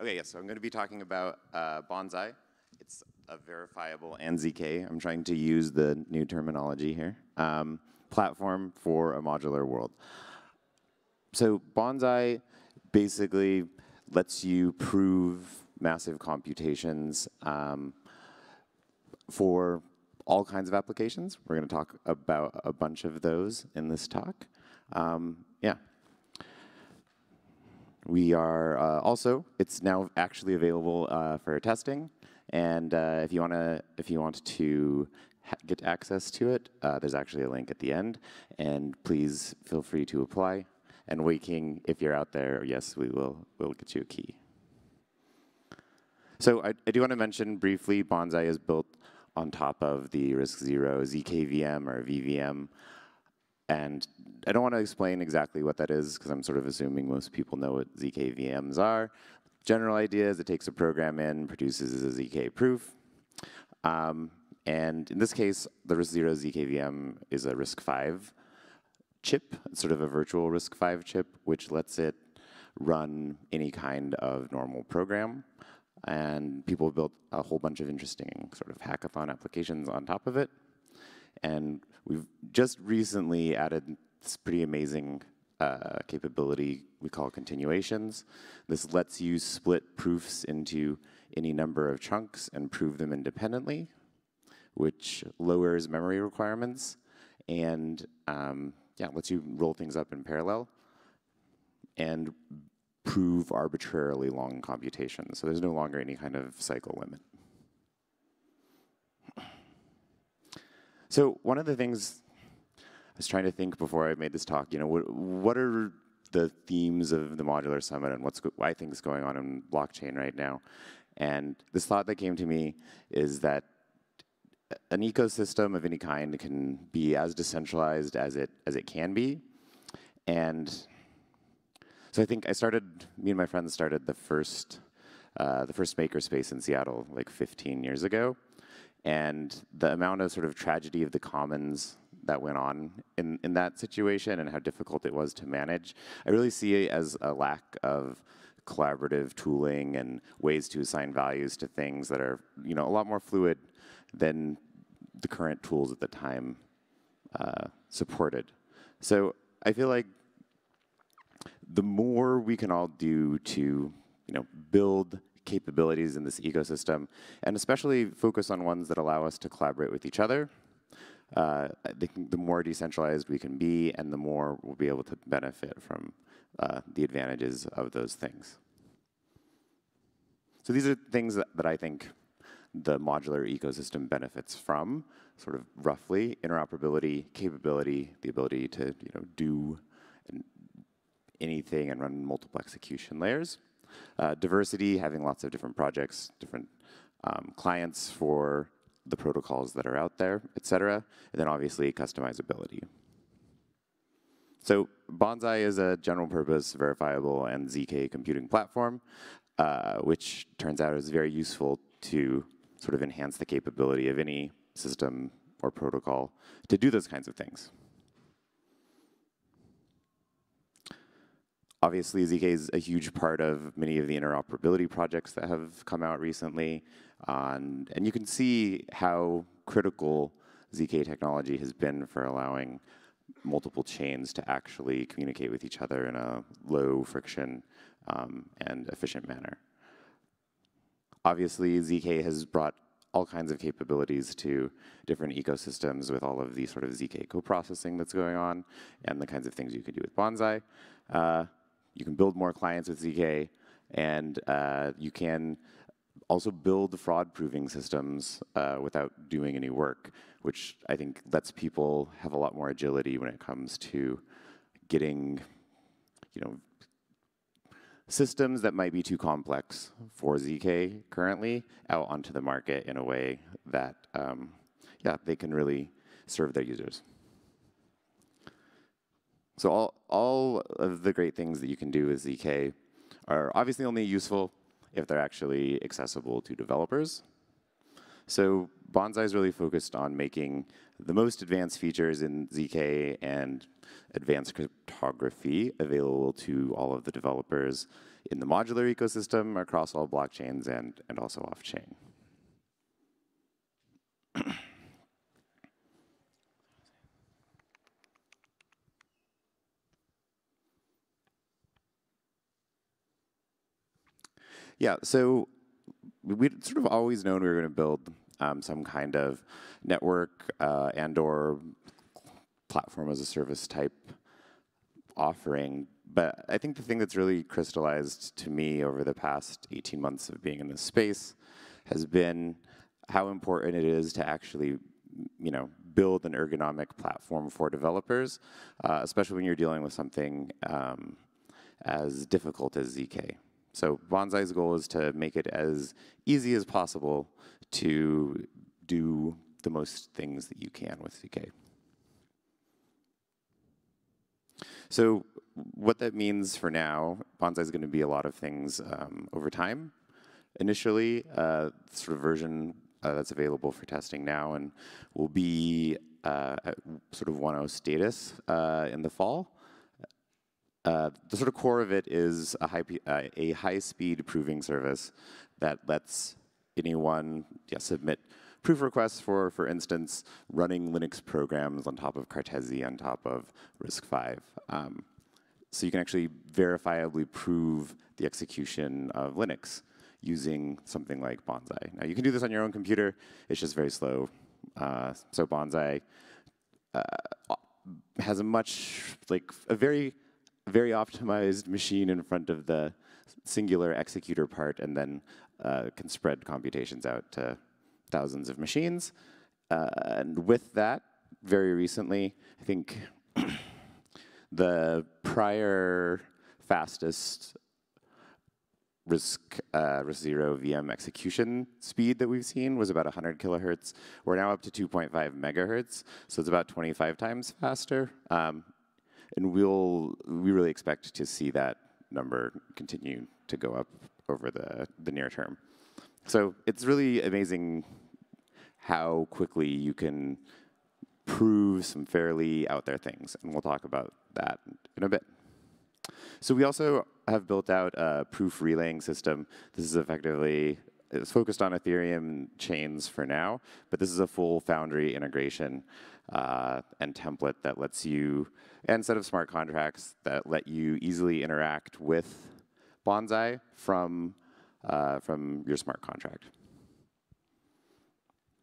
Okay, yes, so I'm going to be talking about uh, Bonsai. It's a verifiable and. I'm trying to use the new terminology here. Um, platform for a modular world. So Bonsai basically lets you prove massive computations um, for all kinds of applications. We're going to talk about a bunch of those in this talk. Um, yeah. We are uh, also, it's now actually available uh, for testing. And uh, if you want to, if you want to get access to it, uh, there's actually a link at the end. And please feel free to apply. And Waking, if you're out there, yes, we will we'll get you a key. So I, I do want to mention briefly, Bonsai is built on top of the RISC-0 ZKVM or VVM. And I don't want to explain exactly what that is because I'm sort of assuming most people know what ZKVMs are. General idea is it takes a program in, produces a ZK proof. Um, and in this case, the RISC-0 ZKVM is a RISC-V chip, sort of a virtual RISC-V chip, which lets it run any kind of normal program. And people built a whole bunch of interesting sort of hackathon applications on top of it. And we've just recently added this pretty amazing uh, capability we call continuations. This lets you split proofs into any number of chunks and prove them independently, which lowers memory requirements and um, yeah, lets you roll things up in parallel and prove arbitrarily long computations. So there's no longer any kind of cycle limit. So one of the things I was trying to think before I made this talk, you know, what, what are the themes of the Modular Summit and what's I think is going on in blockchain right now? And this thought that came to me is that an ecosystem of any kind can be as decentralized as it as it can be, and so I think I started. Me and my friends started the first uh, the first makerspace in Seattle like 15 years ago, and the amount of sort of tragedy of the commons that went on in, in that situation and how difficult it was to manage, I really see it as a lack of collaborative tooling and ways to assign values to things that are you know a lot more fluid than the current tools at the time uh, supported. So I feel like the more we can all do to you know build capabilities in this ecosystem, and especially focus on ones that allow us to collaborate with each other, uh, the, the, more decentralized we can be, and the more we'll be able to benefit from uh, the advantages of those things. So these are things that, that I think the modular ecosystem benefits from, sort of roughly, interoperability, capability, the ability to you know, do anything and run multiple execution layers. Uh, diversity, having lots of different projects, different um, clients for the protocols that are out there, et cetera. And then obviously customizability. So Bonsai is a general purpose, verifiable, and ZK computing platform, uh, which turns out is very useful to sort of enhance the capability of any system or protocol to do those kinds of things. Obviously, ZK is a huge part of many of the interoperability projects that have come out recently. Um, and you can see how critical ZK technology has been for allowing multiple chains to actually communicate with each other in a low friction um, and efficient manner. Obviously, ZK has brought all kinds of capabilities to different ecosystems with all of the sort of ZK co-processing that's going on and the kinds of things you can do with Bonsai. Uh, you can build more clients with ZK, and uh, you can also build fraud proving systems uh, without doing any work, which I think lets people have a lot more agility when it comes to getting, you know, systems that might be too complex for ZK currently out onto the market in a way that, um, yeah, they can really serve their users. So all, all of the great things that you can do with ZK are obviously only useful if they're actually accessible to developers. So Bonsai is really focused on making the most advanced features in ZK and advanced cryptography available to all of the developers in the modular ecosystem across all blockchains and, and also off-chain. yeah, so we'd sort of always known we were going to build um, some kind of network uh, and or platform as a service type offering. But I think the thing that's really crystallized to me over the past 18 months of being in this space has been how important it is to actually you know, build an ergonomic platform for developers, uh, especially when you're dealing with something um, as difficult as ZK. So Bonsai's goal is to make it as easy as possible to do the most things that you can with ZK. So what that means for now, Bonsai is going to be a lot of things um, over time. Initially, uh, sort of version uh, that's available for testing now and will be uh, at sort of 1.0 status uh, in the fall. Uh, the sort of core of it is a high, uh, a high-speed proving service that lets anyone yeah, submit proof requests for, for instance, running Linux programs on top of Cartesi, on top of RISC-V. Um, so you can actually verifiably prove the execution of Linux using something like Bonsai. Now you can do this on your own computer, it's just very slow. Uh, so Bonsai uh, has a much, like a very, very optimized machine in front of the singular executor part and then uh, can spread computations out to thousands of machines. Uh, and with that, very recently, I think the prior fastest RISC, uh, RISC-0 VM execution speed that we've seen was about 100 kilohertz. We're now up to 2.5 megahertz, so it's about 25 times faster. Um, and we'll, we really expect to see that number continue to go up over the, the near term. So it's really amazing how quickly you can prove some fairly out there things, and we'll talk about that in a bit. So we also have built out a proof relaying system. This is effectively it's focused on Ethereum chains for now, but this is a full Foundry integration uh, and template that lets you, and set of smart contracts that let you easily interact with Bonsai from, uh, from your smart contract.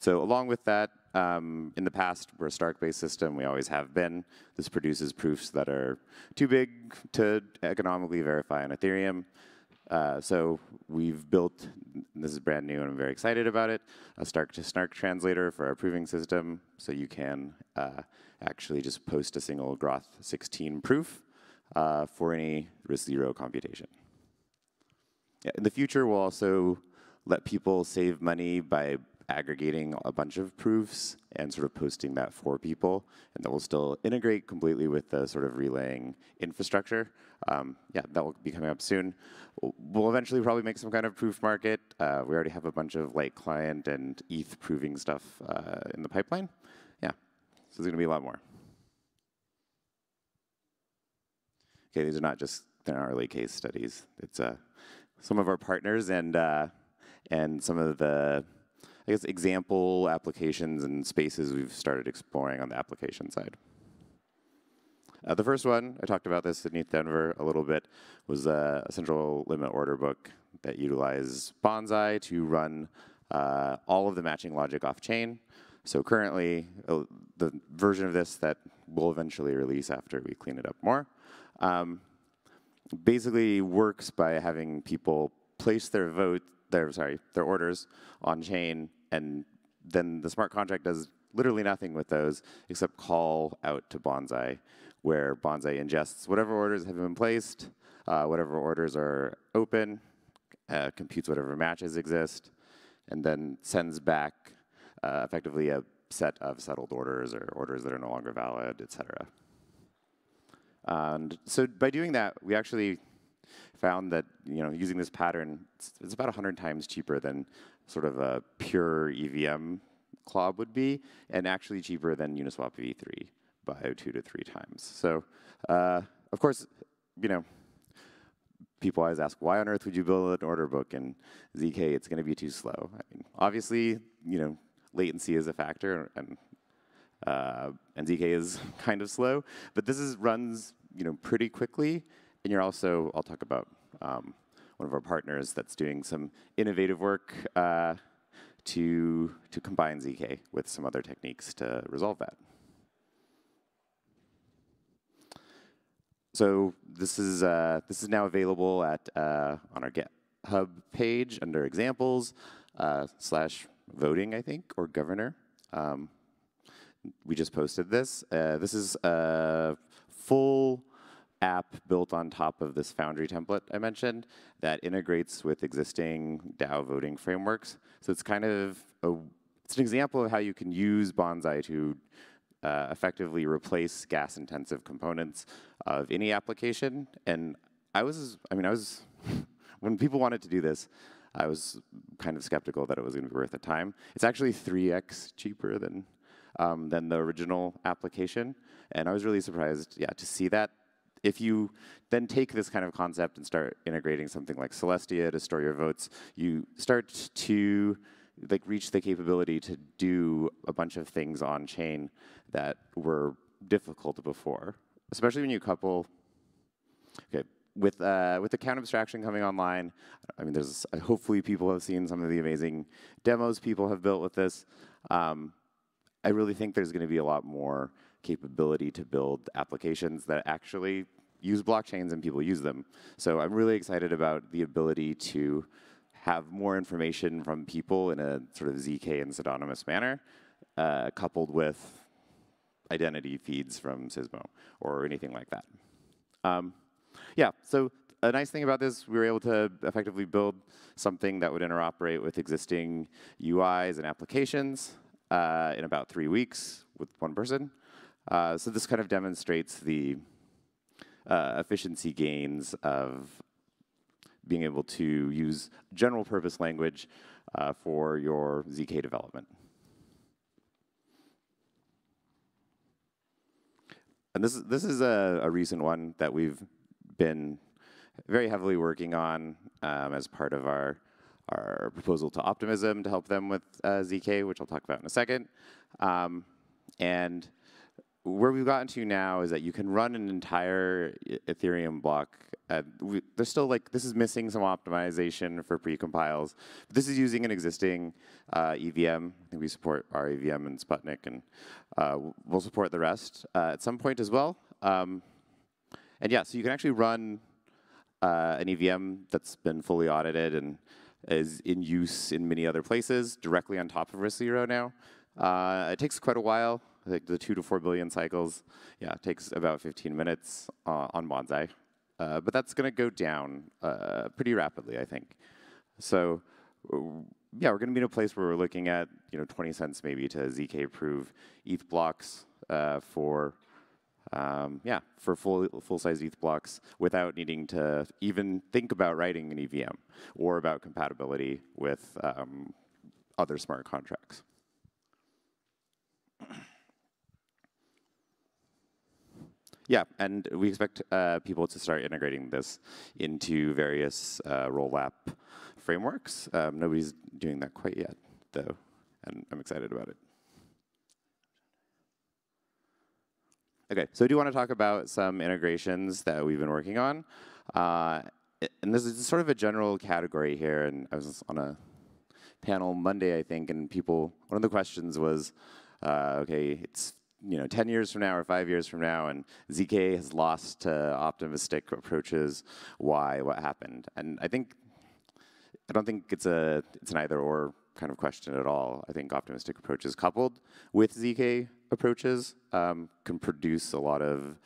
So along with that, um, in the past, we're a Stark-based system. We always have been. This produces proofs that are too big to economically verify on Ethereum. Uh, so we've built, this is brand new and I'm very excited about it, a Stark to Snark translator for our proving system. So you can uh, actually just post a single Groth 16 proof uh, for any RISC-0 computation. Yeah, in the future, we'll also let people save money by aggregating a bunch of proofs and sort of posting that for people. And that will still integrate completely with the sort of relaying infrastructure. Um, yeah, that will be coming up soon. We'll eventually probably make some kind of proof market. Uh, we already have a bunch of like client and ETH proving stuff uh, in the pipeline. Yeah, so there's going to be a lot more. Okay, these are not just they're not really case studies. It's uh, some of our partners and uh, and some of the I guess, example applications and spaces we've started exploring on the application side. Uh, the first one, I talked about this in Denver a little bit, was a central limit order book that utilizes Bonsai to run uh, all of the matching logic off-chain. So currently, uh, the version of this that we'll eventually release after we clean it up more, um, basically works by having people place their vote their sorry their orders on chain, and then the smart contract does literally nothing with those except call out to Bonsai, where Bonsai ingests whatever orders have been placed, uh, whatever orders are open, uh, computes whatever matches exist, and then sends back uh, effectively a set of settled orders or orders that are no longer valid, et cetera. And so by doing that, we actually found that you know using this pattern, it's, it's about 100 times cheaper than sort of a pure EVM CLOB would be, and actually cheaper than Uniswap v3 by two to three times. So, uh, of course, you know, people always ask, why on earth would you build an order book in ZK? It's going to be too slow. I mean, obviously, you know, latency is a factor, and uh, and ZK is kind of slow, but this is runs you know pretty quickly, and you're also I'll talk about um, one of our partners that's doing some innovative work uh, to to combine ZK with some other techniques to resolve that. So this is uh, this is now available at uh, on our GitHub page under examples uh, slash voting, I think, or governor. Um, we just posted this. Uh, this is a full app built on top of this Foundry template I mentioned that integrates with existing DAO voting frameworks. So it's kind of a, it's an example of how you can use Bonsai to uh, effectively replace gas-intensive components of any application. And I was, I mean, I was, when people wanted to do this, I was kind of skeptical that it was going to be worth the time. It's actually 3x cheaper than um, than the original application, and I was really surprised, yeah, to see that. If you then take this kind of concept and start integrating something like Celestia to store your votes, you start to like reach the capability to do a bunch of things on chain that were difficult before, especially when you couple. Okay, with uh, with account abstraction coming online, I mean, there's uh, hopefully people have seen some of the amazing demos people have built with this. Um, I really think there's going to be a lot more capability to build applications that actually use blockchains and people use them. So I'm really excited about the ability to have more information from people in a sort of ZK and pseudonymous manner, uh, coupled with identity feeds from Sismo or anything like that. Um, yeah, so a nice thing about this, we were able to effectively build something that would interoperate with existing UIs and applications uh, in about three weeks with one person. Uh, so this kind of demonstrates the uh, efficiency gains of being able to use general purpose language uh, for your ZK development. And this is, this is a, a recent one that we've been very heavily working on um, as part of our, our proposal to Optimism to help them with uh, ZK, which I'll talk about in a second. Um, and where we've gotten to now is that you can run an entire Ethereum block. we, there's still like, this is missing some optimization for precompiles. But this is using an existing uh, EVM. I think we support revm and Sputnik, and uh, we'll support the rest uh, at some point as well. Um, and yeah, so you can actually run uh, an EVM that's been fully audited and is in use in many other places directly on top of RISC-0 now. Uh, it takes quite a while, like the two to four billion cycles. Yeah, takes about 15 minutes uh, on Bonsai. Uh, but that's going to go down uh, pretty rapidly, I think. So yeah, we're going to be in a place where we're looking at you know 20 cents maybe to ZK prove ETH blocks uh, for um, yeah, for full full-size ETH blocks without needing to even think about writing an EVM or about compatibility with um, other smart contracts. Yeah, and we expect uh, people to start integrating this into various uh, Rollup frameworks. Um, nobody's doing that quite yet, though, and I'm excited about it. Okay, so I do want to talk about some integrations that we've been working on. Uh, and this is sort of a general category here, and I was on a panel Monday, I think, and people, one of the questions was, uh, okay, it's you know, 10 years from now or five years from now, and ZK has lost to optimistic approaches, why, what happened? And I think, I don't think it's a, it's an either or kind of question at all. I think optimistic approaches coupled with ZK approaches um, can produce a lot of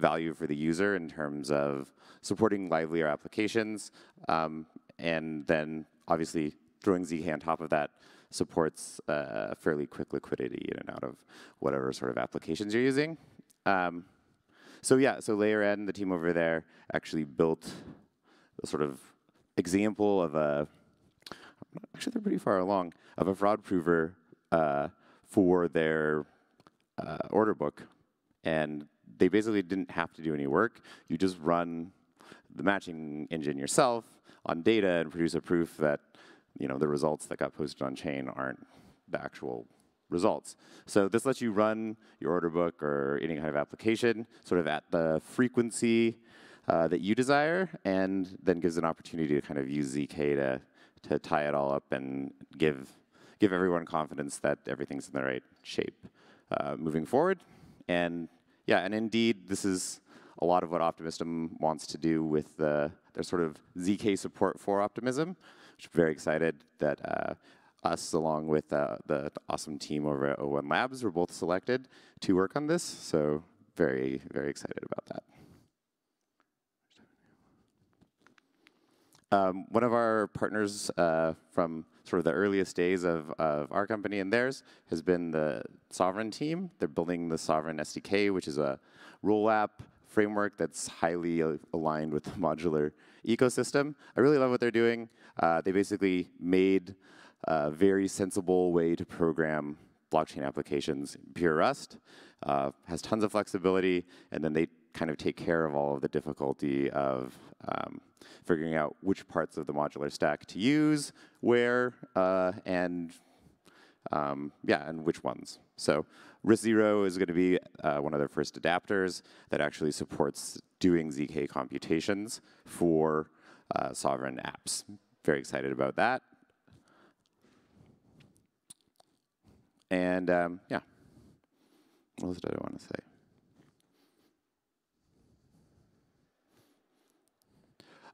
value for the user in terms of supporting livelier applications, um, and then obviously throwing ZK on top of that supports uh, fairly quick liquidity in and out of whatever sort of applications you're using. Um, so yeah, so Layer N, the team over there, actually built a sort of example of a, actually they're pretty far along, of a fraud prover uh, for their uh, order book. And they basically didn't have to do any work. You just run the matching engine yourself on data and produce a proof that you know the results that got posted on chain aren't the actual results. So this lets you run your order book or any kind of application sort of at the frequency uh, that you desire, and then gives an opportunity to kind of use ZK to, to tie it all up and give, give everyone confidence that everything's in the right shape uh, moving forward. And yeah, and indeed, this is a lot of what Optimism wants to do with the, their sort of ZK support for Optimism, very excited that uh, us, along with uh, the awesome team over at O1 Labs, were both selected to work on this. So very, very excited about that. Um, one of our partners uh, from sort of the earliest days of, of our company and theirs has been the Sovereign team. They're building the Sovereign SDK, which is a rollup framework that's highly aligned with the modular ecosystem. I really love what they're doing. Uh, they basically made a very sensible way to program blockchain applications pure Rust, uh, has tons of flexibility, and then they kind of take care of all of the difficulty of um, figuring out which parts of the modular stack to use, where, uh, and um, yeah, and which ones. So RISC-0 is going to be uh, one of their first adapters that actually supports doing ZK computations for uh, Sovereign apps. Very excited about that. And um, yeah, what else did I want to say?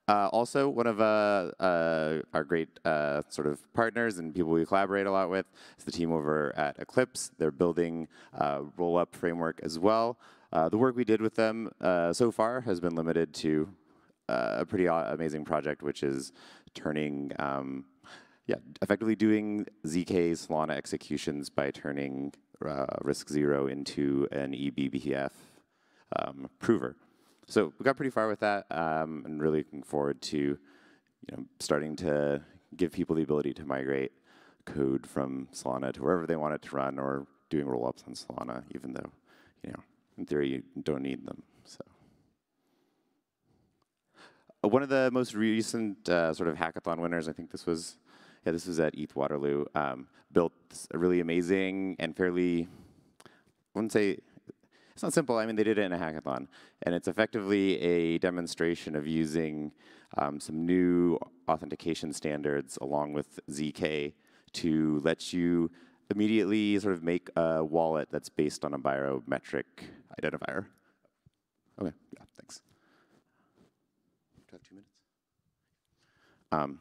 Uh, also, one of uh, uh, our great uh, sort of partners and people we collaborate a lot with is the team over at Eclipse. They're building a roll-up framework as well. Uh, the work we did with them uh, so far has been limited to a pretty amazing project, which is turning, um, yeah, effectively doing ZK Solana executions by turning RISC Zero into an eBPF um, prover. So we got pretty far with that, um, and really looking forward to, you know, starting to give people the ability to migrate code from Solana to wherever they want it to run, or doing rollups on Solana, even though, you know, in theory you don't need them. So. Uh, one of the most recent uh, sort of hackathon winners, I think this was, yeah, this was at ETH Waterloo, um, built a really amazing and fairly, I wouldn't say it's not simple. I mean, they did it in a hackathon. And it's effectively a demonstration of using um, some new authentication standards along with ZK to let you immediately sort of make a wallet that's based on a biometric identifier. Okay, yeah, thanks. Two minutes? Um,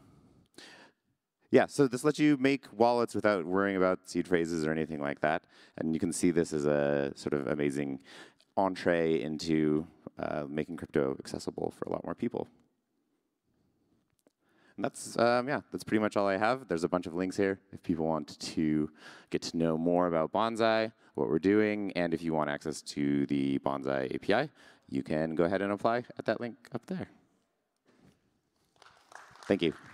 yeah, so this lets you make wallets without worrying about seed phrases or anything like that. And you can see this as a sort of amazing entree into uh, making crypto accessible for a lot more people. And that's, um, yeah, that's pretty much all I have. There's a bunch of links here if people want to get to know more about Bonsai, what we're doing, and if you want access to the Bonsai API, you can go ahead and apply at that link up there. Thank you.